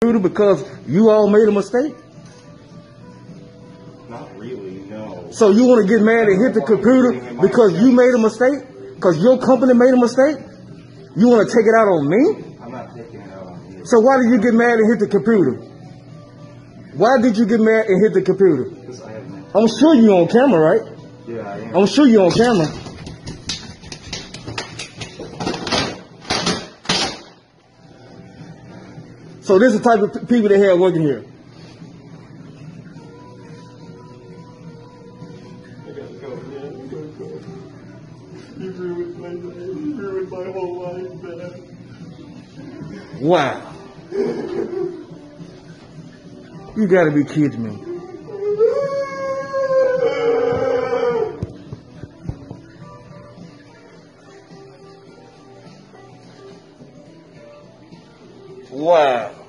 because you all made a mistake? Not really, no. So you want to get mad and hit the computer because you made a mistake? Because your company made a mistake? You want to take it out on me? I'm not taking it out on you. So why did you get mad and hit the computer? Why did you get mad and hit the computer? Because I have I'm sure you're on camera, right? Yeah, I am. I'm sure you're on camera. So this is the type of people they have working here. Wow. You gotta be kidding me. Wow.